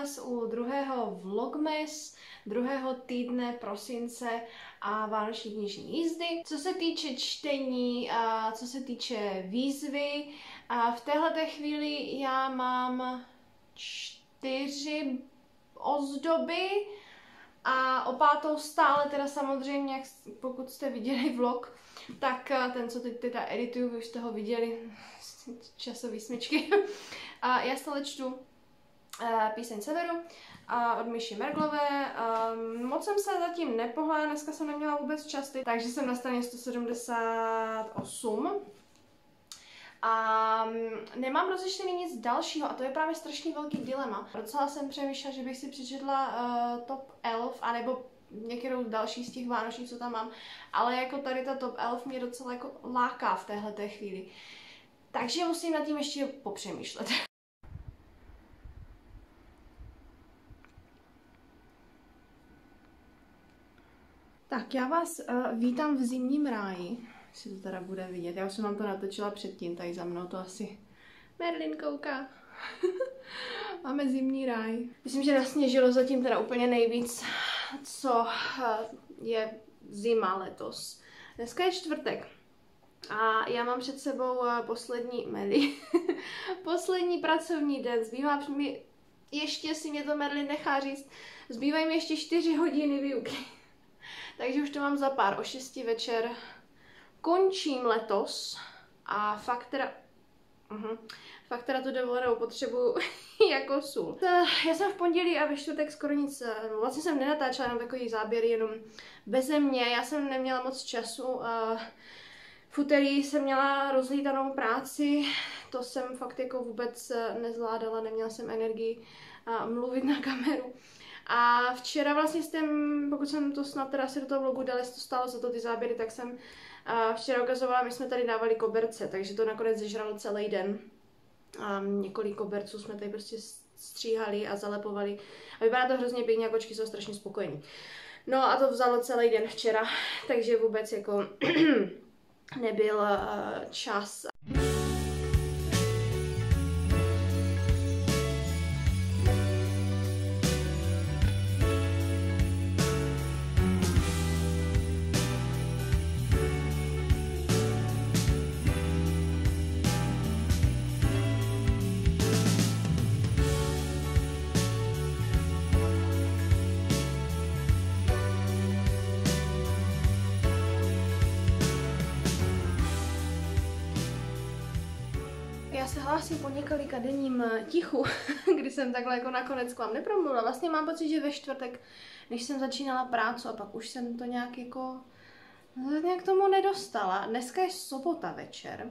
vás u druhého vlogmas, druhého týdne prosince a vánoční knižní jízdy. Co se týče čtení a co se týče výzvy, a v téhle chvíli já mám čtyři ozdoby a o pátou stále teda samozřejmě, pokud jste viděli vlog, tak ten, co teď teda edituju, vy už jste ho viděli, časové smyčky. a já stále čtu píseň Severu a od Myši Merglové. Um, moc jsem se zatím nepohla, dneska jsem neměla vůbec časy, takže jsem na straně 178. A nemám rozlišený nic dalšího a to je právě strašně velký dilema. Docela jsem přemýšlela, že bych si přečetla uh, Top Elf, anebo některou další z těch vánočních, co tam mám, ale jako tady ta Top Elf mě docela jako láká v téhle té chvíli. Takže musím nad tím ještě popřemýšlet. Tak já vás uh, vítám v zimním ráji, si to teda bude vidět. Já už jsem vám to natočila předtím, tady za mnou to asi Merlin kouká. Máme zimní ráj. Myslím, že nasněžilo zatím teda úplně nejvíc, co uh, je zima letos. Dneska je čtvrtek. A já mám před sebou uh, poslední Meli. poslední pracovní den. Zbývá mi, ještě si mě to Merlin nechá říct, zbývají mi ještě 4 hodiny výuky. Takže už to mám za pár. O 6 večer končím letos a fakt teda... Uh-huh. Fakt teda tu dovolenou potřebuju jako sůl. Já jsem v pondělí a ve čtvrtek skoro nic, no vlastně jsem nenatáčela jenom takový záběr, jenom beze mě, já jsem neměla moc času. V úterý jsem měla rozlítanou práci, to jsem fakt jako vůbec nezvládala, neměla jsem energii mluvit na kameru. A včera vlastně jsem, pokud jsem to snad teda si do toho vlogu dali, to stálo za to ty záběry, tak jsem včera ukazovala, my jsme tady dávali koberce, takže to nakonec zežralo celý den. A několik koberců jsme tady prostě stříhali a zalepovali. A vypadá to hrozně pěkně a kočky jsou strašně spokojení. No a to vzalo celý den včera, takže vůbec jako nebyl čas denním eh, tichu, kdy jsem takhle jako nakonec k vám nepromluvila. Vlastně mám pocit, že ve čtvrtek, než jsem začínala prácu a pak už jsem to nějak jako nějak tomu nedostala. Dneska je sobota večer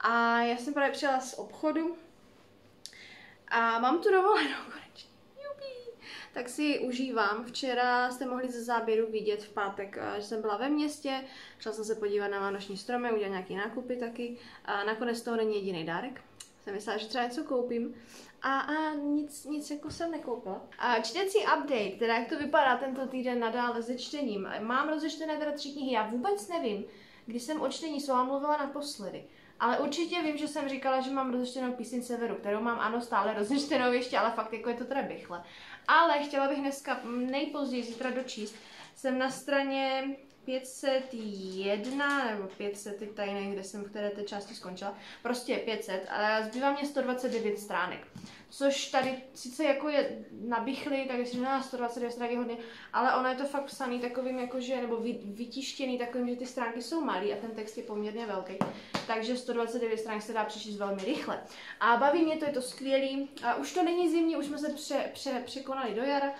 a já jsem právě přijela z obchodu a mám tu dovolenou konečně tak si užívám. Včera jste mohli ze záběru vidět v pátek, eh, že jsem byla ve městě, šla jsem se podívat na vánoční stromy, udělat nějaký nákupy taky. A nakonec toho není jediný dárek. Jsem myslela, že třeba něco koupím. A, a nic, nic jako jsem nekoupila. A čtecí update, teda jak to vypadá tento týden nadále se čtením. Mám rozečtené teda tři knihy, já vůbec nevím, kdy jsem o čtení s mluvila naposledy. Ale určitě vím, že jsem říkala, že mám rozečtenou píseň Severu, kterou mám ano stále rozečtenou ještě, ale fakt jako je to teda bychle. Ale chtěla bych dneska nejpozději zítra dočíst. Jsem na straně 501 nebo 500, teď tady nevím, kde jsem v které té části skončila, prostě 500 a zbývá mě 129 stránek. Což tady sice jako je nabichlý, tak jestli na 129 stránek je hodně, ale ono je to fakt psaný takovým jakože, nebo vytištěný takovým, že ty stránky jsou malý a ten text je poměrně velký. Takže 129 stránek se dá přečíst velmi rychle. A baví mě to, je to skvělý. A už to není zimní, už jsme se pře, pře, překonali do jara.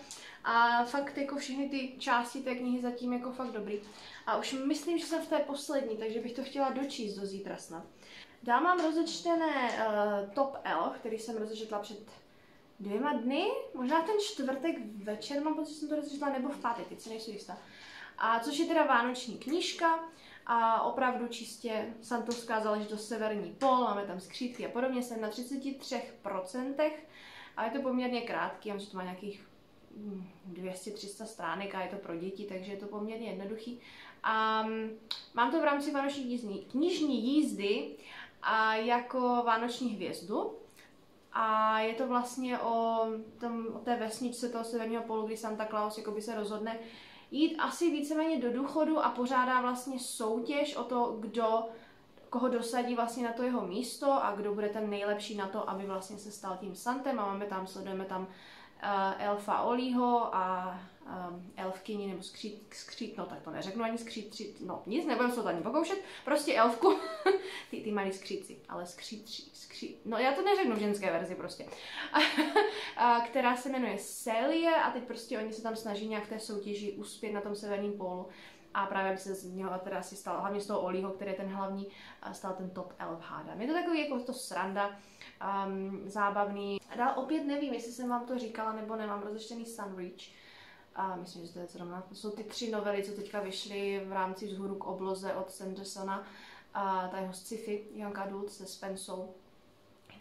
A fakt jako všechny ty části té knihy zatím jako fakt dobrý. A už myslím, že jsem v té poslední, takže bych to chtěla dočíst do zítra snad. Dál mám rozečtené uh, Top L, který jsem rozečetla před dvěma dny, možná ten čtvrtek večer, mám pocit, že jsem to rozečetla, nebo v pátek, teď se nejsem jistá. A což je teda vánoční knížka a opravdu čistě santoská záležitost severní pol, máme tam skřítky a podobně, jsem na 33%, a je to poměrně krátký, já myslím, že to má nějakých 200-300 stránek a je to pro děti, takže je to poměrně jednoduchý. A mm, mám to v rámci vánoční jízdy, knižní jízdy a jako vánoční hvězdu. a je to vlastně o, tom, o té vesničce toho severního polu, kdy Santa Claus jakoby se rozhodne jít asi víceméně do důchodu a pořádá vlastně soutěž o to, kdo koho dosadí vlastně na to jeho místo a kdo bude ten nejlepší na to, aby vlastně se stal tím Santem a máme tam, sledujeme tam Elfa Olího a um, elfkyni nebo skřít, skřít, no tak to neřeknu ani skřít, skřít no nic, nebudem se to ani pokoušet, prostě elfku, ty, ty malí skříci, ale skřít, skřít, no já to neřeknu v ženské verzi prostě, a, která se jmenuje Celie a teď prostě oni se tam snaží nějak v té soutěži uspět na tom severním pólu a právě by se z něho teda asi stal, hlavně z toho Oliho, který je ten hlavní, stal ten top elf hádám. Je to takový jako to sranda, um, zábavný. A dál opět nevím, jestli jsem vám to říkala nebo nemám rozečtený Sunreach, a myslím, že to je zrovna, to jsou ty tři novely, co teďka vyšly v rámci Zhůru k obloze od Sandersona, a ta jeho sci-fi Young Adult se Spencou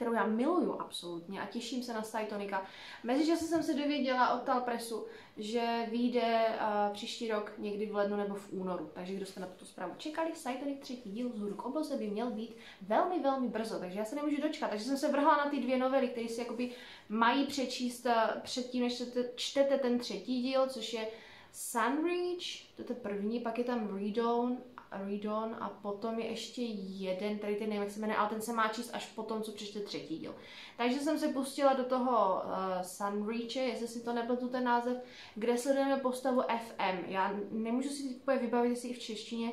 kterou já miluju absolutně a těším se na Saitonika. Mezičasem jsem se dověděla od Talpresu, že vyjde uh, příští rok někdy v lednu nebo v únoru. Takže kdo jste na tuto zprávu čekali, Saitonik třetí díl z k obloze by měl být velmi, velmi brzo, takže já se nemůžu dočkat. Takže jsem se vrhla na ty dvě novely, které si jakoby mají přečíst předtím, než čtete, čtete ten třetí díl, což je Sunreach, to je první, pak je tam Redone Redon a potom je ještě jeden, který ten nevím, jak se jmenuje, ale ten se má číst až potom, co přečte třetí díl. Takže jsem se pustila do toho uh, Sunreache, jestli si to nepletu ten název, kde sledujeme postavu FM. Já nemůžu si úplně vybavit, jestli i v češtině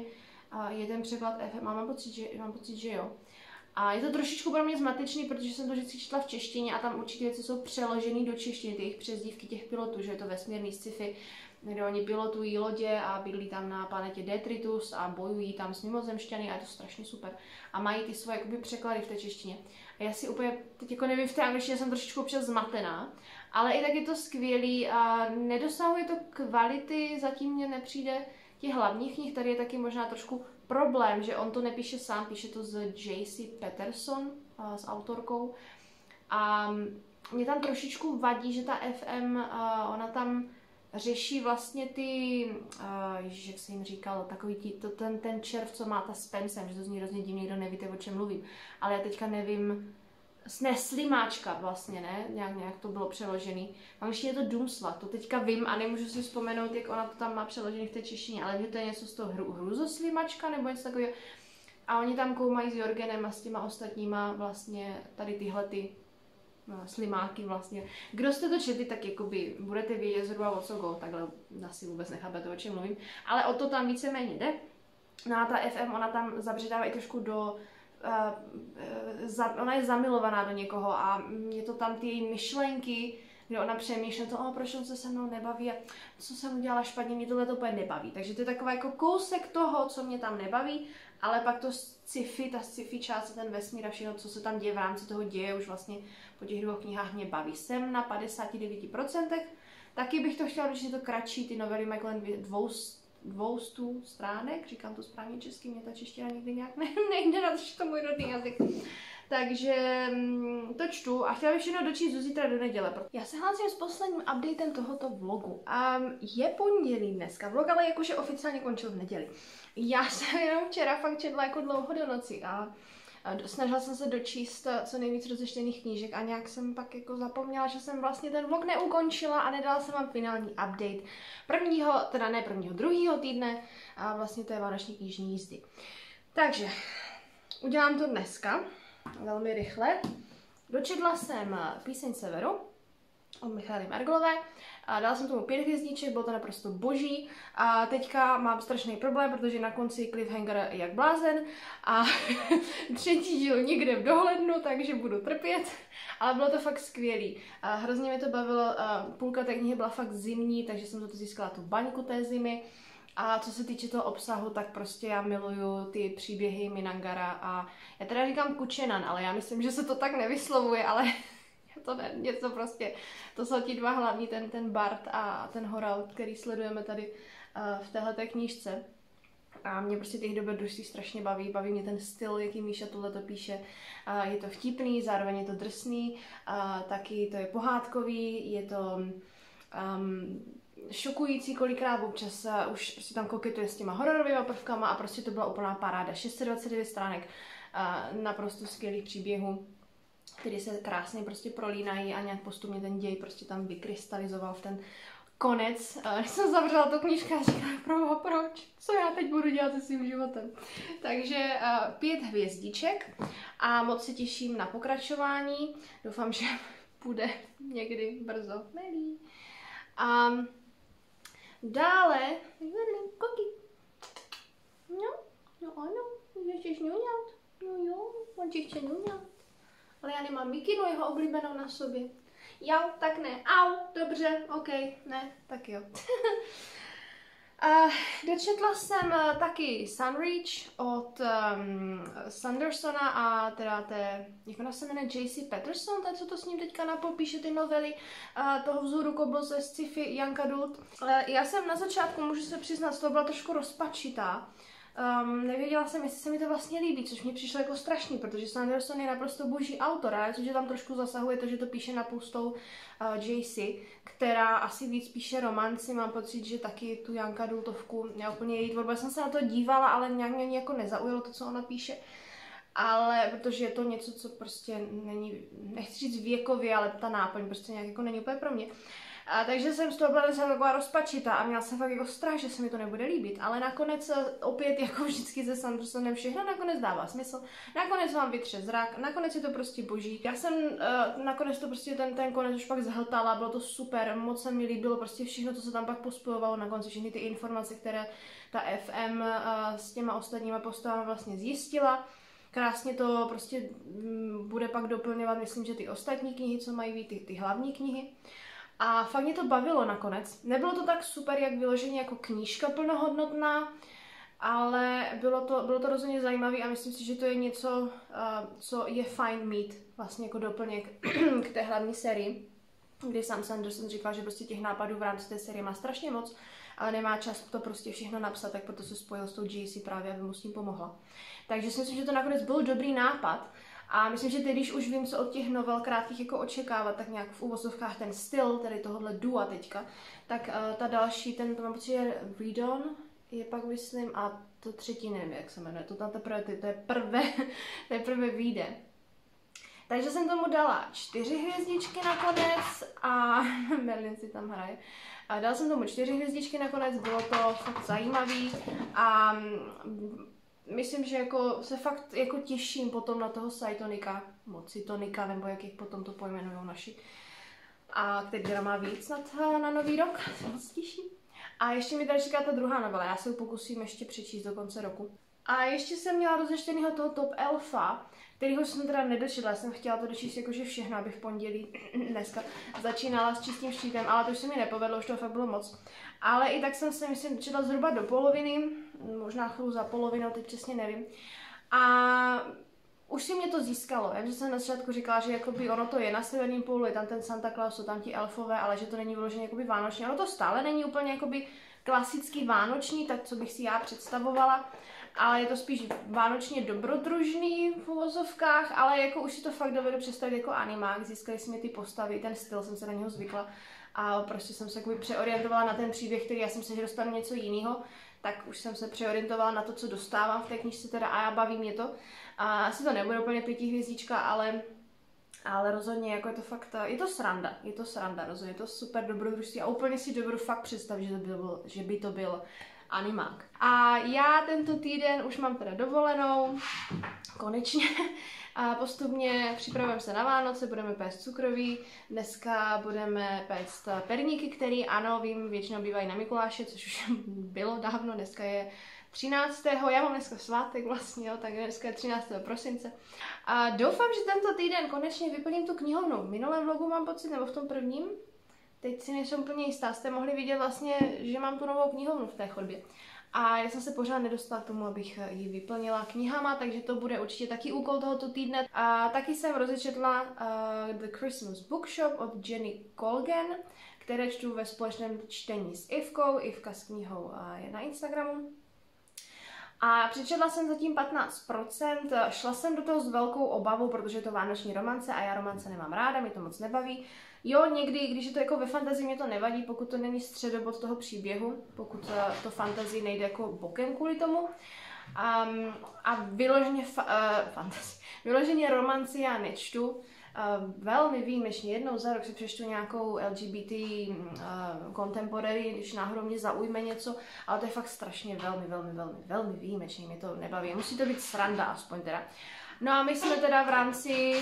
uh, je ten překlad FM, mám pocit, že, mám pocit, že jo. A je to trošičku pro mě zmatečný, protože jsem to vždycky četla v češtině a tam určitě věci jsou přeložené do češtiny, ty jejich přezdívky těch pilotů, že je to vesmírný sci-fi kde oni pilotují lodě a bydlí tam na planetě Detritus a bojují tam s mimozemšťany a je to strašně super. A mají ty svoje jakoby, překlady v té češtině. A já si úplně, teď jako nevím, v té angličtině jsem trošičku občas zmatená, ale i tak je to skvělý a nedosahuje to kvality, zatím mně nepřijde těch hlavních knih, tady je taky možná trošku problém, že on to nepíše sám, píše to z J.C. Peterson, s autorkou. A mě tam trošičku vadí, že ta FM, ona tam řeší vlastně ty, uh, ježiš, jak se jim říkalo, takový tí, to, ten, ten červ, co má ta Spencem, že to zní hrozně divně, někdo nevíte, o čem mluvím. Ale já teďka nevím, ne, slimáčka vlastně, ne? Nějak, nějak to bylo přeložený. Mám ještě je to Doomslat, to teďka vím a nemůžu si vzpomenout, jak ona to tam má přeložený v té češtině, ale že to je něco z toho hru, hruzoslimačka nebo něco takového. A oni tam koumají s Jorgenem a s těma ostatníma vlastně tady tyhle ty slimáky vlastně. Kdo jste to četli, tak jakoby budete vědět zhruba o co go, takhle asi vůbec nechápete, o čem mluvím, ale o to tam víceméně jde. No a ta FM, ona tam zabředává i trošku do uh, za, ona je zamilovaná do někoho a je to tam ty její myšlenky, kde ona přemýšlí to, oh, proč on se se mnou nebaví a co jsem udělala špatně, mě tohle to úplně nebaví. Takže to je taková jako kousek toho, co mě tam nebaví, ale pak to sci-fi, ta sci-fi část, ten vesmír a všechno, co se tam děje v rámci toho děje, už vlastně po těch dvou knihách mě baví. Jsem na 59%, taky bych to chtěla, protože je to kratší, ty novely mají kolem dvou, dvoustu stránek, říkám to správně česky, mě ta čeština nikdy nějak ne, nejde na to můj rodný jazyk. Takže mm, to čtu a chtěla bych všechno dočíst do zítra do neděle. Já se hlásím s posledním updatem tohoto vlogu. A je pondělí dneska, vlog ale jakože oficiálně končil v neděli. Já jsem jenom včera fakt četla jako dlouho do noci a snažila jsem se dočíst eh, co nejvíc rozeštěných knížek a nějak jsem pak jako zapomněla, že jsem vlastně ten vlog neukončila a nedala jsem vám finální update prvního, teda ne prvního, druhého týdne a vlastně té vánoční knižní jízdy. Takže udělám to dneska velmi rychle. Dočetla jsem píseň Severu od Michály Merglové. A dala jsem tomu pět hvězdíček, bylo to naprosto boží. A teďka mám strašný problém, protože na konci cliffhanger jak blázen a třetí díl někde v dohlednu, takže budu trpět. Ale bylo to fakt skvělý. A hrozně mě to bavilo, půlka té knihy byla fakt zimní, takže jsem za to získala tu baňku té zimy. A co se týče toho obsahu, tak prostě já miluju ty příběhy Minangara a já teda říkám Kučenan, ale já myslím, že se to tak nevyslovuje, ale to ne, něco prostě, to jsou ti dva hlavní, ten, ten Bart a ten Horald, který sledujeme tady uh, v téhle knížce. A mě prostě těch dobrodružství strašně baví, baví mě ten styl, jaký Míša tohle to píše. Uh, je to vtipný, zároveň je to drsný, uh, taky to je pohádkový, je to um, šokující kolikrát, občas uh, už prostě tam koketuje s těma hororovými prvkama a prostě to byla úplná paráda. 629 stránek uh, naprosto skvělých příběhů který se krásně prostě prolínají a nějak postupně ten děj prostě tam vykrystalizoval v ten konec. Když jsem zavřela tu knížku a říkala, proboha, proč? Co já teď budu dělat se svým životem? Takže pět hvězdiček a moc se těším na pokračování. Doufám, že bude někdy brzo. Melí. A dále, koky. No, no ano, můžeš ňuňat. No jo, on chce ňuňat. Ale já nemám mikinu jeho oblíbenou na sobě. Jo, tak ne. Au, dobře, ok, ne, tak jo. Uh, dočetla jsem uh, taky Sunreach od um, Sandersona a teda té, jak ona se jmenuje, J.C. Patterson, ta, co to s ním teďka napopíše ty novely uh, toho vzoru koblze z sci-fi Young Adult. Uh, já jsem na začátku, můžu se přiznat, to byla trošku rozpačitá, Um, nevěděla jsem, jestli se mi to vlastně líbí, což mi přišlo jako strašný, protože Sanderson je naprosto boží autor a že tam trošku zasahuje to, že to píše na pustou uh, JC, která asi víc píše romanci, mám pocit, že taky tu Janka Dultovku, já úplně její tvorba, jsem se na to dívala, ale nějak mě jako nezaujalo to, co ona píše. Ale protože je to něco, co prostě není, nechci říct věkově, ale ta náplň prostě nějak jako není úplně pro mě. A takže jsem z toho byla taková rozpačitá a měla jsem fakt jako strach, že se mi to nebude líbit. Ale nakonec eh, opět jako vždycky se Sandersonem všechno nakonec dává smysl. Nakonec vám vytře zrak, nakonec je to prostě boží. Já jsem uh, nakonec to prostě ten, ten konec už pak zhltala, bylo to super, moc se mi líbilo prostě všechno, co se tam pak pospojovalo na konci, všechny ty informace, které ta FM uh, eh, s těma ostatníma postavami vlastně zjistila. Krásně to prostě m, bude pak doplňovat, myslím, že ty ostatní knihy, co mají být, ty, ty hlavní knihy. A fakt mě to bavilo nakonec. Nebylo to tak super, jak vyloženě jako knížka plnohodnotná, ale bylo to, bylo to rozhodně zajímavé a myslím si, že to je něco, uh, co je fajn mít vlastně jako doplněk k té hlavní sérii, kdy sam Sanderson říkal, že prostě těch nápadů v rámci té série má strašně moc, ale nemá čas to prostě všechno napsat, tak proto se spojil s tou GC právě, aby mu s tím pomohla. Takže si myslím, že to nakonec byl dobrý nápad a myslím, že teď, když už vím, co od těch novel krátkých jako očekávat, tak nějak v úvozovkách ten styl, tedy tohohle dua teďka, tak uh, ta další, ten, to mám pocit, je Read On, je pak myslím, a to třetí nevím, jak se jmenuje, to tam teprve, to je prvé, teprve vyjde. Takže jsem tomu dala čtyři hvězdičky nakonec a Merlin si tam hraje. A dal jsem tomu čtyři hvězdičky nakonec, bylo to fakt zajímavý a myslím, že jako se fakt jako těším potom na toho Saitonika, Mocitonika, nebo jak jich potom to pojmenují naši. A který teda má víc nad, na nový rok, se moc těším. A ještě mi tady čeká ta druhá novela, já se ji pokusím ještě přečíst do konce roku. A ještě jsem měla rozečteného toho Top Elfa, kterýho jsem teda nedočetla, jsem chtěla to dočíst jakože všechno, abych v pondělí dneska začínala s čistým štítem, ale to už se mi nepovedlo, už to fakt bylo moc. Ale i tak jsem se, myslím, dočetla zhruba do poloviny, možná chvíli za polovinu, teď přesně nevím. A už si mě to získalo. Já jsem na začátku říkala, že jakoby ono to je na severním polu, je tam ten Santa Claus, jsou tam ti elfové, ale že to není vyloženě jakoby vánoční. Ono to stále není úplně jakoby klasicky vánoční, tak co bych si já představovala, ale je to spíš vánočně dobrodružný v uvozovkách, ale jako už si to fakt dovedu představit jako animák, získali jsme ty postavy, ten styl jsem se na něho zvykla a prostě jsem se přeorientovala na ten příběh, který já jsem se, že dostanu něco jiného, tak už jsem se přeorientovala na to, co dostávám v té knižce teda a baví mě to. A asi to nebude úplně pětí hvězdička, ale ale rozhodně jako je to fakt, je to sranda, je to sranda, rozhodně je to super dobrodružství a úplně si dovedu fakt představit, že, to že by to byl animák. A já tento týden už mám teda dovolenou, konečně, a postupně připravujeme se na Vánoce, budeme péct cukroví, dneska budeme péct perníky, které ano, vím, většinou bývají na Mikuláše, což už bylo dávno, dneska je 13. Já mám dneska svátek vlastně, jo, tak dneska je 13. prosince. A doufám, že tento týden konečně vyplním tu knihovnu. V minulém vlogu mám pocit, nebo v tom prvním, teď si nejsem úplně jistá, jste mohli vidět vlastně, že mám tu novou knihovnu v té chodbě. A já jsem se pořád nedostala k tomu, abych ji vyplnila knihama, takže to bude určitě taky úkol tohoto týdne. A taky jsem rozečetla uh, The Christmas Bookshop od Jenny Colgan, které čtu ve společném čtení s Ivkou. Ivka s knihou uh, je na Instagramu. A přečetla jsem zatím 15%, šla jsem do toho s velkou obavou, protože je to vánoční romance a já romance nemám ráda, mi to moc nebaví. Jo, někdy, když je to jako ve fantazii, mě to nevadí, pokud to není středobod toho příběhu, pokud eh, to fantazii nejde jako bokem kvůli tomu. Um, a vyloženě fa- uh, fantasy, vyloženě romanci já nečtu. Velmi výjimečně, jednou za rok si přečtu nějakou LGBT uh, contemporary, když náhodou mě zaujme něco, ale to je fakt strašně velmi, velmi, velmi, velmi výjimečně, mě to nebaví. Musí to být sranda aspoň teda. No a my jsme teda v rámci,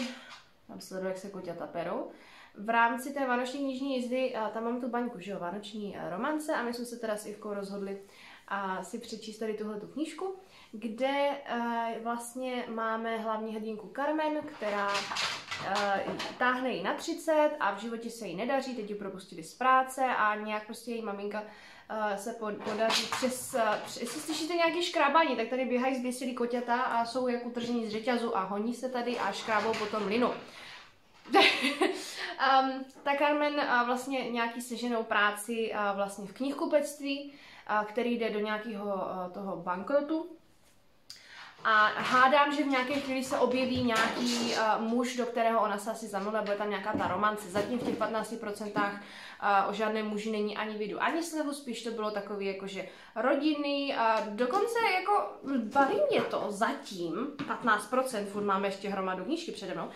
tam sleduju, jak se koťata perou, v rámci té vánoční knižní jízdy, tam mám tu baňku, že jo, vánoční romance a my jsme se teda s Ivkou rozhodli a si přečíst tady tuhle tu knížku, kde uh, vlastně máme hlavní hrdinku Carmen, která táhne ji na 30 a v životě se jí nedaří, teď ji propustili z práce a nějak prostě její maminka uh, se podaří přes, uh, přes, jestli slyšíte nějaký škrábání, tak tady běhají zběsilí koťata a jsou jako utržení z řetězu a honí se tady a škrábou potom linu. um, ta Carmen uh, vlastně nějaký seženou práci uh, vlastně v knihkupectví, uh, který jde do nějakého uh, toho bankrotu a hádám, že v nějaké chvíli se objeví nějaký uh, muž, do kterého ona se asi zamiluje, bude tam nějaká ta romance. Zatím v těch 15% uh, o žádné muži není ani vidu, ani slevu, spíš to bylo takový jakože rodinný. Uh, dokonce jako baví mě to zatím, 15%, furt máme ještě hromadu knížky přede mnou,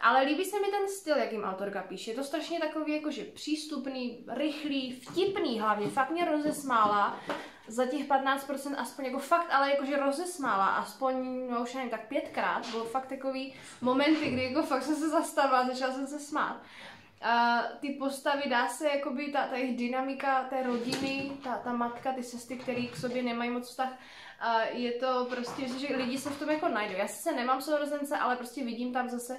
ale líbí se mi ten styl, jakým autorka píše. Je to strašně takový jakože přístupný, rychlý, vtipný hlavně, fakt mě rozesmála za těch 15% aspoň jako fakt, ale jakože rozesmála, aspoň, no už nevím, tak pětkrát, bylo fakt takový momenty, kdy jako fakt jsem se zastavila, začala jsem se smát. Uh, ty postavy, dá se, jakoby ta, ta jejich dynamika té rodiny, ta, ta matka, ty sestry, které k sobě nemají moc vztah, a je to prostě, že lidi se v tom jako najdou. Já se nemám sourozence, ale prostě vidím tam zase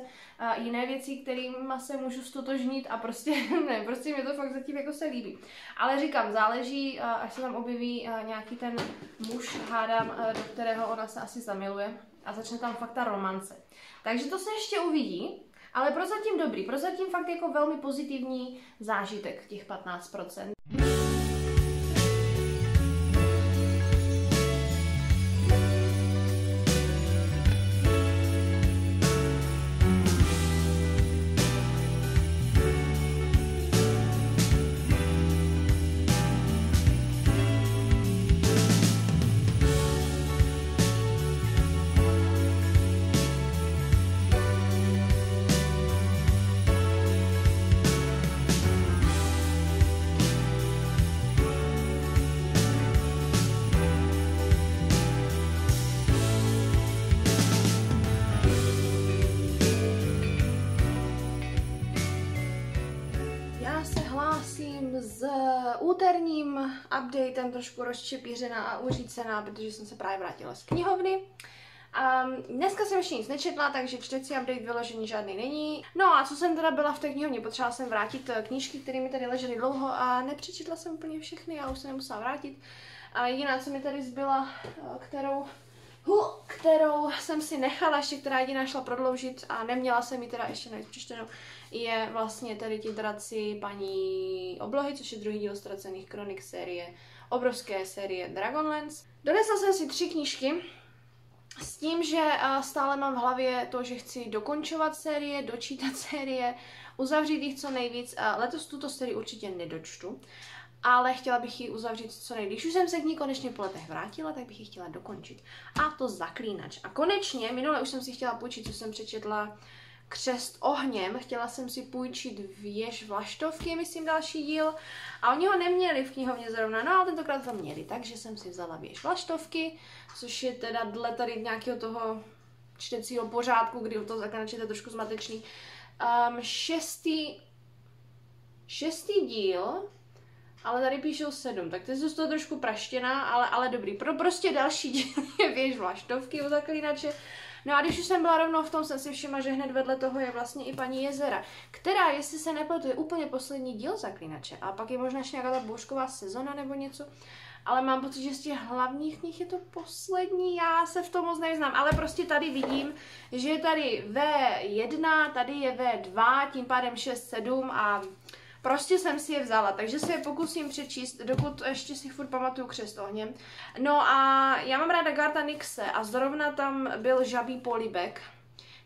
jiné věci, kterými se můžu stotožnit a prostě ne, prostě mě to fakt zatím jako se líbí. Ale říkám, záleží, až se tam objeví nějaký ten muž, hádám, do kterého ona se asi zamiluje a začne tam fakt ta romance. Takže to se ještě uvidí, ale prozatím dobrý, prozatím fakt jako velmi pozitivní zážitek těch 15%. Updatem trošku rozčepířená a uřícená, protože jsem se právě vrátila z knihovny. Um, dneska jsem ještě nic nečetla, takže čtecí update vyložený žádný není. No a co jsem teda byla v té knihovně, potřebovala jsem vrátit eh, knížky, které mi tady ležely dlouho a nepřečetla jsem úplně všechny, já už se nemusela vrátit. A jediná, co mi tady zbyla, eh, kterou kterou jsem si nechala, ještě která jediná šla prodloužit a neměla jsem ji teda ještě navíc přečtenou, je vlastně tady ti draci paní Oblohy, což je druhý díl ztracených kronik série, obrovské série Dragonlance. Donesla jsem si tři knížky, s tím, že stále mám v hlavě to, že chci dokončovat série, dočítat série, uzavřít jich co nejvíc. Letos tuto sérii určitě nedočtu, ale chtěla bych ji uzavřít co nejvíc. Když už jsem se k ní konečně po letech vrátila, tak bych ji chtěla dokončit. A to zaklínač. A konečně, minule už jsem si chtěla půjčit, co jsem přečetla Křest ohněm, chtěla jsem si půjčit věž vlaštovky, myslím další díl, a oni ho neměli v knihovně zrovna, no ale tentokrát to měli, takže jsem si vzala věž vlaštovky, což je teda dle tady nějakého toho čtecího pořádku, kdy to zaklínač je trošku zmatečný. Um, šestý, šestý díl, ale tady píšou sedm, tak teď je to trošku praštěná, ale, ale dobrý. Pro prostě další díl je věž vlaštovky u zaklínače. No a když už jsem byla rovnou v tom, jsem si všimla, že hned vedle toho je vlastně i paní Jezera, která, jestli se nepletu, je úplně poslední díl zaklínače. A pak je možná ještě nějaká ta bouřková sezona nebo něco. Ale mám pocit, že z těch hlavních knih je to poslední, já se v tom moc nevyznám, ale prostě tady vidím, že je tady V1, tady je V2, tím pádem 6, 7 a Prostě jsem si je vzala, takže si je pokusím přečíst, dokud ještě si furt pamatuju křest ohněm. No a já mám ráda Garta Nixe a zrovna tam byl žabý polibek,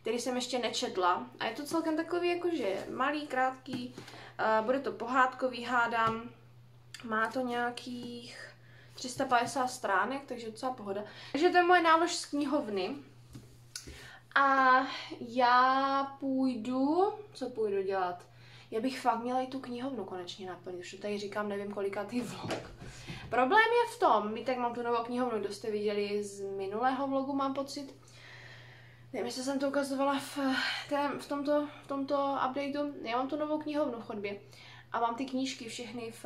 který jsem ještě nečetla. A je to celkem takový jakože malý, krátký, uh, bude to pohádkový, hádám. Má to nějakých 350 stránek, takže docela pohoda. Takže to je moje nálož z knihovny. A já půjdu, co půjdu dělat? Já bych fakt měla i tu knihovnu konečně naplnit, už tady říkám, nevím kolika ty vlog. Problém je v tom, my tak mám tu novou knihovnu, kdo jste viděli z minulého vlogu, mám pocit. Nevím, jestli jsem to ukazovala v, tém, v, tomto, v tomto updateu. Já mám tu novou knihovnu v chodbě a mám ty knížky všechny v,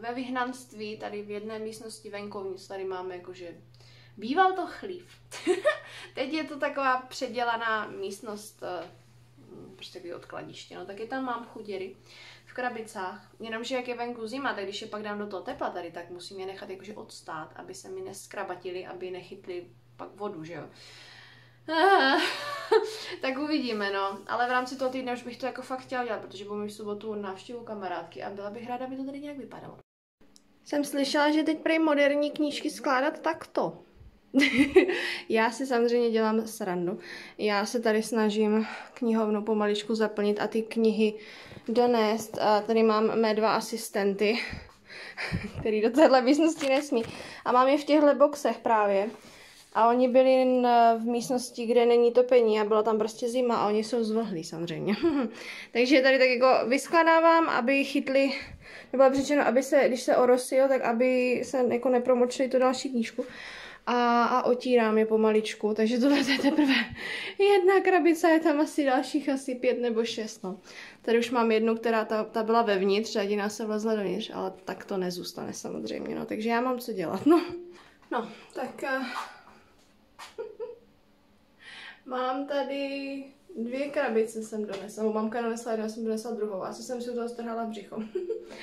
ve vyhnanství, tady v jedné místnosti venkovní, tady máme jakože Býval to chlív. Teď je to taková předělaná místnost, eh, prostě takový odkladiště, no taky tam mám chuděry v krabicách, jenomže jak je venku zima, tak když je pak dám do toho tepla tady, tak musím je nechat jakože odstát, aby se mi neskrabatili, aby nechytli pak vodu, že jo. tak uvidíme, no. Ale v rámci toho týdne už bych to jako fakt chtěla dělat, protože budu mít v sobotu návštěvu kamarádky a byla bych ráda, aby to tady nějak vypadalo. Jsem slyšela, že teď prej moderní knížky skládat takto. Já si samozřejmě dělám srandu. Já se tady snažím knihovnu pomaličku zaplnit a ty knihy donést. A tady mám mé dva asistenty, který do téhle místnosti nesmí. A mám je v těchto boxech právě. A oni byli v místnosti, kde není topení a byla tam prostě zima a oni jsou zvlhlí samozřejmě. Takže tady tak jako vyskladávám, aby chytli, nebo řečeno, aby se, když se orosilo, tak aby se jako nepromočili tu další knížku a, a otírám je pomaličku, takže tohle je teprve jedna krabice, je tam asi dalších asi pět nebo šest, no. Tady už mám jednu, která ta, ta byla vevnitř, jediná se vlezla dovnitř, ale tak to nezůstane samozřejmě, no, takže já mám co dělat, no. No, tak uh, mám tady dvě krabice jsem donesla, mamka donesla jednu, jsem donesla druhou, asi jsem si u toho strhala břicho.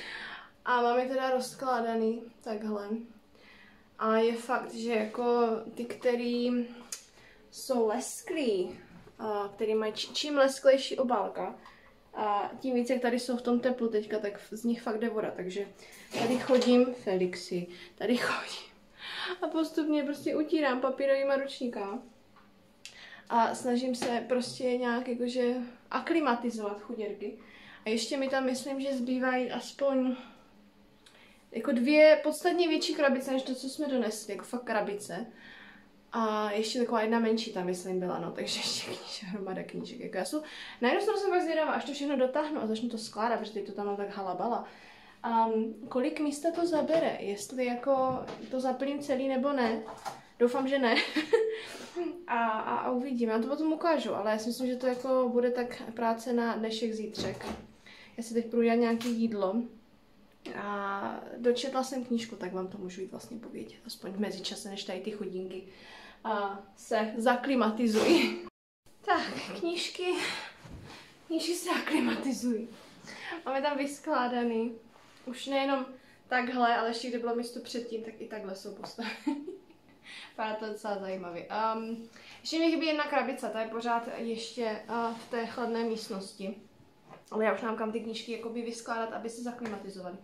a mám je teda rozkládaný takhle. A je fakt, že jako ty, který jsou lesklí, a který mají čím lesklejší obálka, a tím více, jak tady jsou v tom teplu teďka, tak z nich fakt jde voda. Takže tady chodím, Felixy, tady chodím a postupně prostě utírám papírovýma ručníka a snažím se prostě nějak jakože aklimatizovat chuděrky. A ještě mi tam myslím, že zbývají aspoň jako dvě podstatně větší krabice, než to, co jsme donesli, jako fakt krabice. A ještě taková jedna menší tam, myslím, byla, no, takže ještě knížek, hromada knížek. Jako já jsou, na jednu stranu jsem fakt zvědavá, až to všechno dotáhnu a začnu to skládat, protože to tam mám tak halabala. Um, kolik místa to zabere, jestli jako to zaplním celý nebo ne. Doufám, že ne. a, a, a uvidíme, já to potom ukážu, ale já si myslím, že to jako bude tak práce na dnešek zítřek. Já si teď půjdu nějaké jídlo, a dočetla jsem knížku, tak vám to můžu jít vlastně povědět, aspoň v mezičase, než tady ty chodinky a se zaklimatizují. Tak, knížky, knížky se aklimatizují. Máme tam vyskládaný, už nejenom takhle, ale ještě kde bylo místo předtím, tak i takhle jsou postaveny. Vypadá to docela zajímavý. Um, ještě mi chybí jedna krabice, ta je pořád ještě uh, v té chladné místnosti. Ale já už mám kam ty knížky jakoby vyskládat, aby se zaklimatizovaly.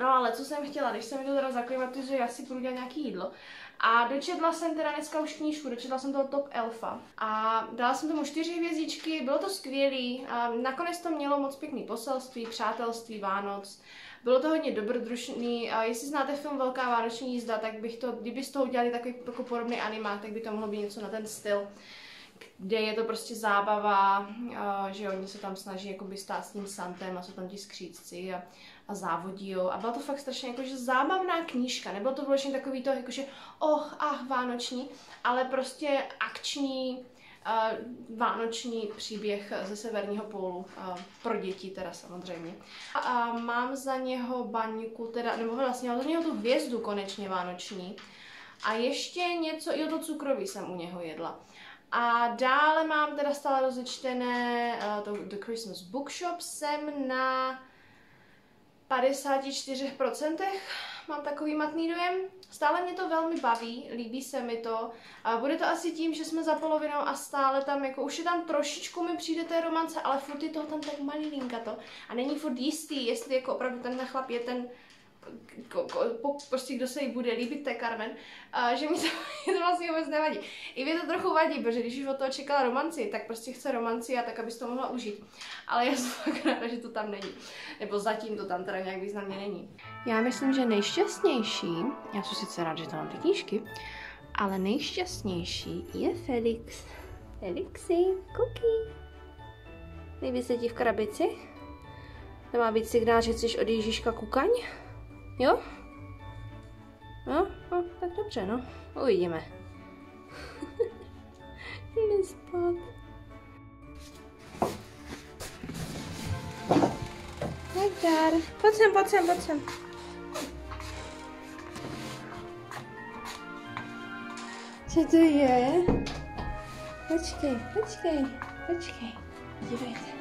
No ale co jsem chtěla, když se mi to teda zaklimatizuje, já si půjdu dělat nějaký jídlo. A dočetla jsem teda dneska už knížku, dočetla jsem toho Top Elfa. A dala jsem tomu čtyři hvězdičky, bylo to skvělý. A nakonec to mělo moc pěkný poselství, přátelství, Vánoc. Bylo to hodně dobrodružný a jestli znáte film Velká vánoční jízda, tak bych to, kdyby z toho udělali takový jako podobný animák, tak by to mohlo být něco na ten styl kde je to prostě zábava, že oni se tam snaží jakoby stát s tím Santem a jsou tam ti skřídci a, a závodí. A byla to fakt strašně jakože zábavná knížka, nebylo to vlastně takový to jakože oh, ach, vánoční, ale prostě akční, uh, vánoční příběh ze severního pólu, uh, pro děti teda samozřejmě. A, a mám za něho baňku, teda, nebo vlastně mám za něho tu hvězdu konečně vánoční. A ještě něco, jo to cukroví jsem u něho jedla. A dále mám teda stále rozečtené uh, to, The Christmas Bookshop, jsem na 54%, mám takový matný dojem. Stále mě to velmi baví, líbí se mi to. A bude to asi tím, že jsme za polovinou a stále tam, jako už je tam trošičku mi přijde té romance, ale furt je toho tam tak malilinka to. A není furt jistý, jestli jako opravdu ten chlap je ten ko, ko, po, prostě kdo se jí bude líbit, je Carmen, a že mi to, mě to vlastně vůbec nevadí. I mě to trochu vadí, protože když už od toho čekala romanci, tak prostě chce romanci a tak, abys to mohla užít. Ale já jsem fakt ráda, že to tam není. Nebo zatím to tam teda nějak významně není. Já myslím, že nejšťastnější, já jsem sice rád, že tam mám ty knížky, ale nejšťastnější je Felix. Felixi, cookie. Líbí se ti v krabici? To má být signál, že chceš od Ježíška kukaň? Jo? No, no, tak dobře, no. Uvidíme. Jde spát. Nektar, pojď sem, pojď sem, pojď sem. Co to je? Počkej, počkej, počkej. Dívejte.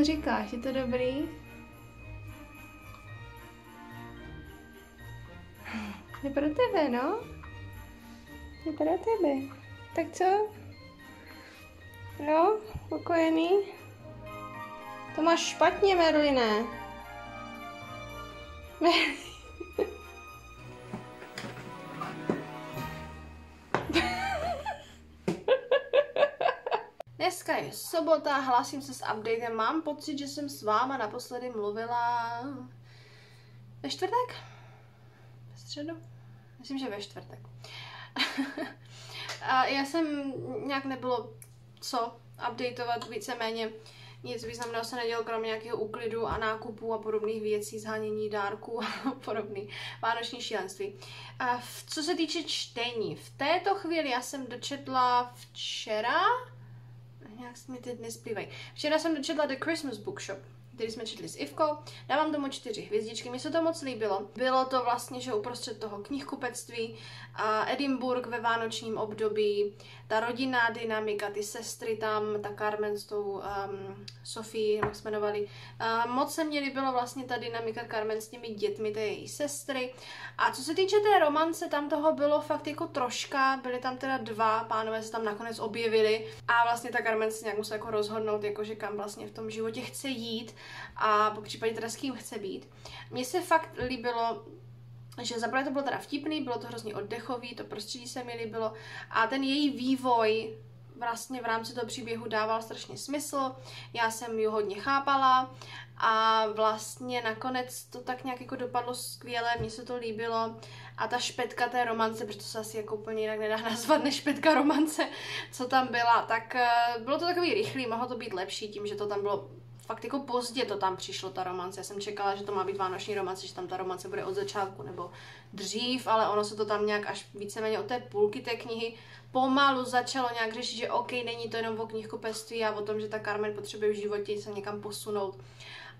To říkáš, je to dobrý? Je pro tebe, no? Je pro tebe. Tak co? No, spokojený? To máš špatně, Merliné. Merlin. Dneska je sobota, hlásím se s updatem. Mám pocit, že jsem s váma naposledy mluvila ve čtvrtek? Ve středu? Myslím, že ve čtvrtek. a já jsem nějak nebylo co updateovat víceméně. Nic významného se nedělo, kromě nějakého úklidu a nákupů a podobných věcí, zhánění dárků a podobný vánoční šílenství. A v, co se týče čtení, v této chvíli já jsem dočetla včera, nějak mi ty dny zpívají. Včera jsem dočetla The Christmas Bookshop, který jsme četli s Ivkou. Dávám tomu čtyři hvězdičky, mi se to moc líbilo. Bylo to vlastně, že uprostřed toho knihkupectví, a Edinburgh ve vánočním období, ta rodinná dynamika, ty sestry tam, ta Carmen s tou um, Sofí, jak se jmenovali. Uh, moc se mě líbilo vlastně ta dynamika Carmen s těmi dětmi, té její sestry. A co se týče té romance, tam toho bylo fakt jako troška, byly tam teda dva, pánové se tam nakonec objevili a vlastně ta Carmen se nějak musela jako rozhodnout, jako že kam vlastně v tom životě chce jít a po případě teda s kým chce být. Mně se fakt líbilo že zaprvé to bylo teda vtipný, bylo to hrozně oddechový, to prostředí se mi líbilo. A ten její vývoj vlastně v rámci toho příběhu dával strašně smysl, já jsem ji hodně chápala a vlastně nakonec to tak nějak jako dopadlo skvěle, mně se to líbilo. A ta špetka té romance, protože to se asi jako úplně jinak nedá nazvat než špetka romance, co tam byla, tak eh, bylo to takový rychlý, mohlo to být lepší tím, že to tam bylo fakt jako pozdě to tam přišlo, ta romance. Já jsem čekala, že to má být vánoční romance, že tam ta romance bude od začátku nebo dřív, ale ono se to tam nějak až víceméně od té půlky té knihy pomalu začalo nějak řešit, že OK, není to jenom o knihkupectví a o tom, že ta Carmen potřebuje v životě se někam posunout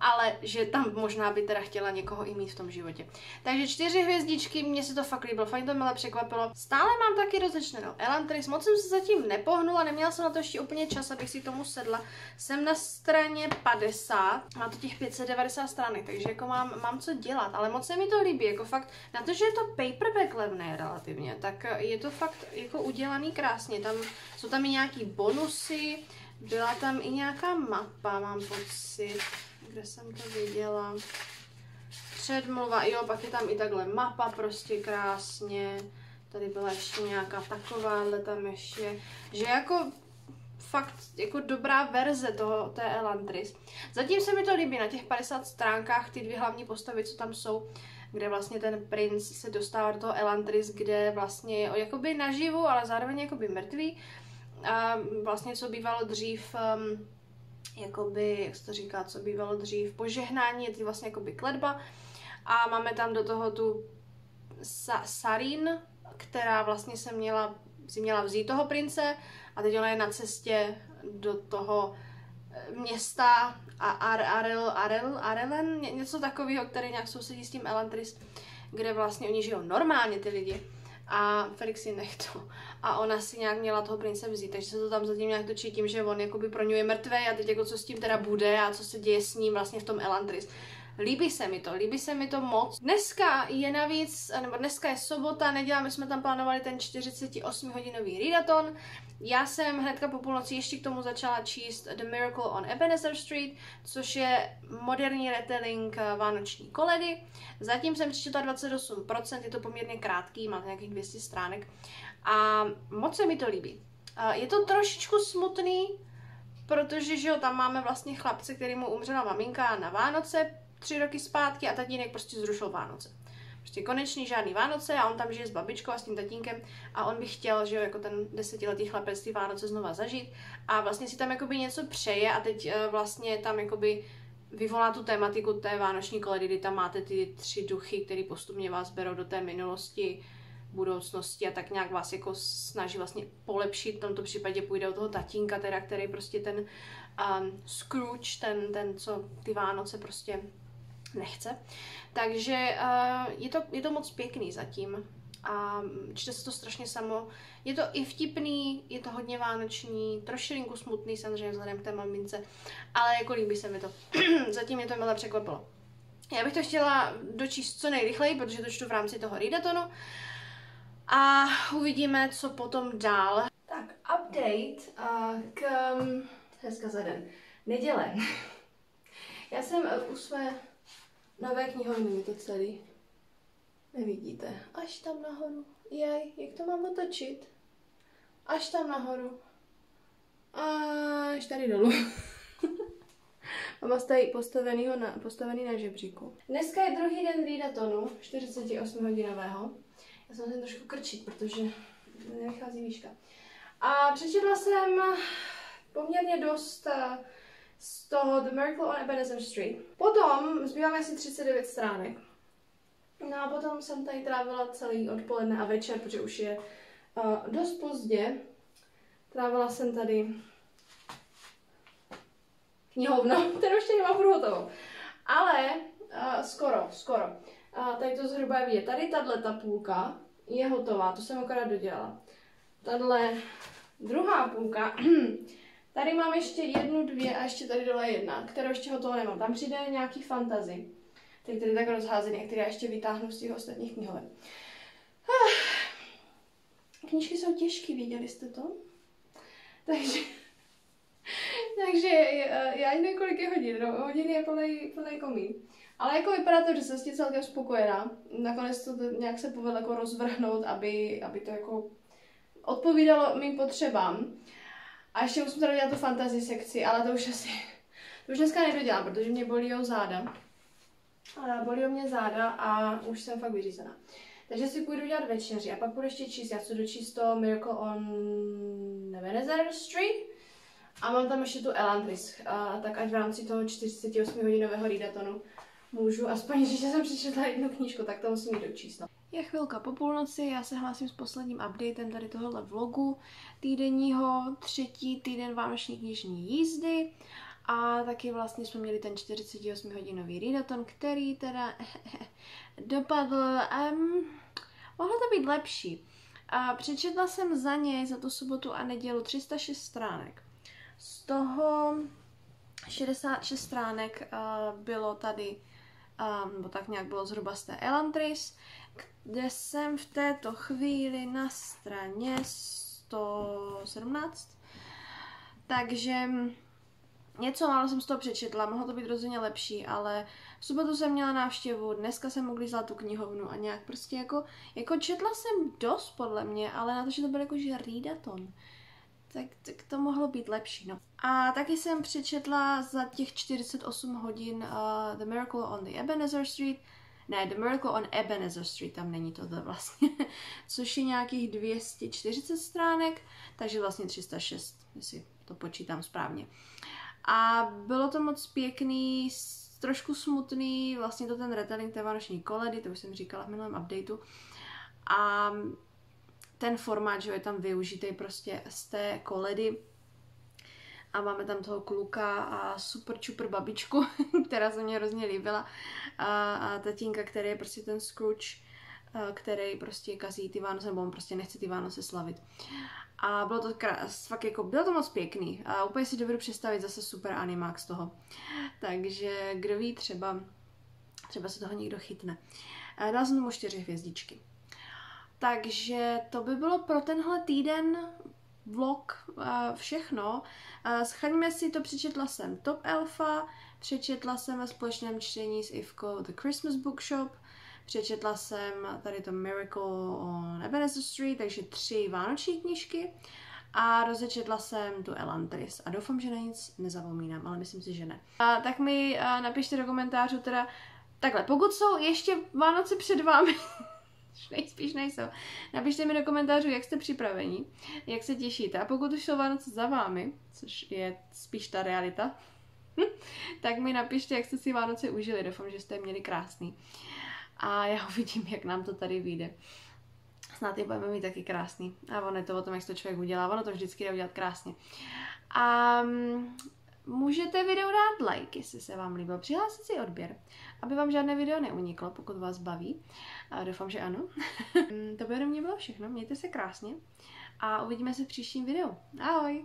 ale že tam možná by teda chtěla někoho i mít v tom životě. Takže čtyři hvězdičky, mně se to fakt líbilo, fakt to milé překvapilo. Stále mám taky rozečtenou Elantris, moc jsem se zatím nepohnula, neměla jsem na to ještě úplně čas, abych si tomu sedla. Jsem na straně 50, má to těch 590 strany, takže jako mám, mám co dělat, ale moc se mi to líbí, jako fakt, na to, že je to paperback levné relativně, tak je to fakt jako udělaný krásně, tam jsou tam i nějaký bonusy, byla tam i nějaká mapa, mám pocit kde jsem to viděla. Předmluva, jo, pak je tam i takhle mapa prostě krásně. Tady byla ještě nějaká takováhle tam ještě, že jako fakt jako dobrá verze toho, té Elantris. Zatím se mi to líbí na těch 50 stránkách, ty dvě hlavní postavy, co tam jsou, kde vlastně ten princ se dostává do toho Elantris, kde vlastně je jakoby naživu, ale zároveň jakoby mrtvý. A vlastně co bývalo dřív um, jakoby, jak se to říká, co bývalo dřív, požehnání, je to vlastně jakoby kledba a máme tam do toho tu sa- Sarin, která vlastně se měla, si měla vzít toho prince a teď ona je na cestě do toho eh, města a Ar- Arel, Arel, Arelen, něco takového, který nějak sousedí s tím Elantris, kde vlastně oni žijou normálně ty lidi a Felix si nechto. a ona si nějak měla toho prince vzít, takže se to tam zatím nějak točí tím, že on jakoby pro ní je mrtvý a teď jako co s tím teda bude a co se děje s ním vlastně v tom Elantris. Líbí se mi to, líbí se mi to moc. Dneska je navíc, nebo dneska je sobota, nedělá, my jsme tam plánovali ten 48 hodinový readaton. Já jsem hnedka po půlnoci ještě k tomu začala číst The Miracle on Ebenezer Street, což je moderní retelling eh, Vánoční koledy. Zatím jsem přečetla 28%, je to poměrně krátký, má nějakých 200 stránek a moc se mi to líbí. Je to trošičku smutný, protože že jo, tam máme vlastně chlapce, který mu umřela maminka na Vánoce, tři roky zpátky a tatínek prostě zrušil Vánoce. Prostě konečný žádný Vánoce a on tam žije s babičkou a s tím tatínkem a on by chtěl, že jo, jako ten desetiletý chlapec ty Vánoce znova zažít a vlastně si tam jakoby něco přeje a teď uh, vlastně tam jakoby vyvolá tu tématiku té vánoční koledy, kdy tam máte ty tři duchy, které postupně vás berou do té minulosti, budoucnosti a tak nějak vás jako snaží vlastně polepšit. V tomto případě půjde o toho tatínka, teda, který prostě ten um, Scrooge, ten, ten, co ty Vánoce prostě nechce. Takže uh, je, to, je to moc pěkný zatím a čte se to strašně samo. Je to i vtipný, je to hodně vánoční, trošilinku smutný samozřejmě vzhledem k té mamince, ale jako líbí se mi to. zatím mě to milé překvapilo. Já bych to chtěla dočíst co nejrychleji, protože to čtu v rámci toho readatonu. A uvidíme, co potom dál. Tak, update uh, k... Um, dneska za den. Neděle. Já jsem uh, u své Nové knihovny mi to celý. Nevidíte. Až tam nahoru. Jaj, jak to mám otočit? Až tam nahoru. Až tady dolů. Mám tady postavenýho na, postavený na žebříku. Dneska je druhý den readatonu, 48 hodinového. Já jsem se trošku krčit, protože nevychází výška. A přečetla jsem poměrně dost uh, z toho The Miracle on Ebenezer Street. Potom zbýváme asi 39 stránek. No a potom jsem tady trávila celý odpoledne a večer, protože už je uh, dost pozdě. Trávila jsem tady knihovnu, kterou ještě nemám furt hotovou. Ale uh, skoro, skoro. Uh, tady to zhruba je vidět. Tady tahle ta půlka je hotová, to jsem akorát dodělala. Tahle druhá půlka Tady mám ještě jednu, dvě a ještě tady dole jedna, kterou ještě hotovou nemám. Tam přijde nějaký fantazy, který tady tak rozházený, který já ještě vytáhnu z těch ostatních knihoven. Ah. Knížky jsou těžké, viděli jste to? Takže, takže eh, já nevím, kolik je hodin, no, hodin je plný, plný komín. Ale jako vypadá to, že jsem s tím celkem spokojená. Nakonec to nějak se povedlo jako rozvrhnout, aby, aby to jako odpovídalo mým potřebám. A ještě musím teda dělat tu fantasy sekci, ale to už asi, to už dneska nedodělám, protože mě bolí záda. A bolí mě záda a už jsem fakt vyřízená. Takže si půjdu dělat večeři a pak budu ještě číst, já chci dočíst to Miracle on Ebenezer Street a mám tam ještě tu Elantris, a tak ať v rámci toho 48 hodinového readatonu můžu, aspoň, že jsem přečetla jednu knížku, tak to musím jít dočíst. No. Je chvilka po půlnoci, já se hlásím s posledním updatem tady tohohle vlogu týdenního, třetí týden vánoční knižní jízdy a taky vlastně jsme měli ten 48 hodinový readaton, který teda dopadl, um, mohlo to být lepší. A přečetla jsem za něj, za tu sobotu a nedělu 306 stránek. Z toho 66 stránek uh, bylo tady, um, nebo tak nějak bylo zhruba z té Elantris, kde jsem v této chvíli na straně 117. Takže něco málo jsem z toho přečetla, mohlo to být rozhodně lepší, ale v sobotu jsem měla návštěvu, dneska jsem uklízla tu knihovnu a nějak prostě jako, jako četla jsem dost podle mě, ale na to, že to byl jakože readaton, tak, tak to mohlo být lepší, no. A taky jsem přečetla za těch 48 hodin uh, The Miracle on the Ebenezer Street, ne, The Miracle on Ebenezer Street, tam není to vlastně, což je nějakých 240 stránek, takže vlastně 306, jestli to počítám správně. A bylo to moc pěkný, trošku smutný, vlastně to ten retelling té vánoční koledy, to už jsem říkala v minulém updateu. A ten formát, že je tam využitý prostě z té koledy, a máme tam toho kluka a super čupr babičku, která se mě hrozně líbila a, a tatínka, který je prostě ten Scrooge který prostě kazí ty Vánoce, nebo on prostě nechce ty Vánoce slavit. A bylo to krás, fakt jako, bylo to moc pěkný. A úplně si dovedu představit zase super animák z toho. Takže kdo ví, třeba, třeba se toho někdo chytne. A dal jsem tomu čtyři hvězdičky. Takže to by bylo pro tenhle týden vlog všechno. Schrňme si to, přečetla jsem Top Elfa, přečetla jsem ve společném čtení s Ivkou The Christmas Bookshop, přečetla jsem tady to Miracle on Ebenezer Street, takže tři vánoční knížky a rozečetla jsem tu Elantris a doufám, že na nic nezapomínám, ale myslím si, že ne. A tak mi a napište do komentářů teda, takhle, pokud jsou ještě Vánoce před vámi, nejspíš nejsou. Napište mi do komentářů, jak jste připraveni, jak se těšíte. A pokud už jsou Vánoce za vámi, což je spíš ta realita, tak mi napište, jak jste si Vánoce užili. Doufám, že jste měli krásný. A já uvidím, jak nám to tady vyjde. Snad je budeme mít taky krásný. A ono je to o tom, jak to člověk udělá. Ono to vždycky jde udělat krásně. A mm, můžete video dát like, jestli se vám líbilo. Přihlásit si odběr, aby vám žádné video neuniklo, pokud vás baví. A doufám, že ano. to by ode mě bylo všechno. Mějte se krásně a uvidíme se v příštím videu. Ahoj!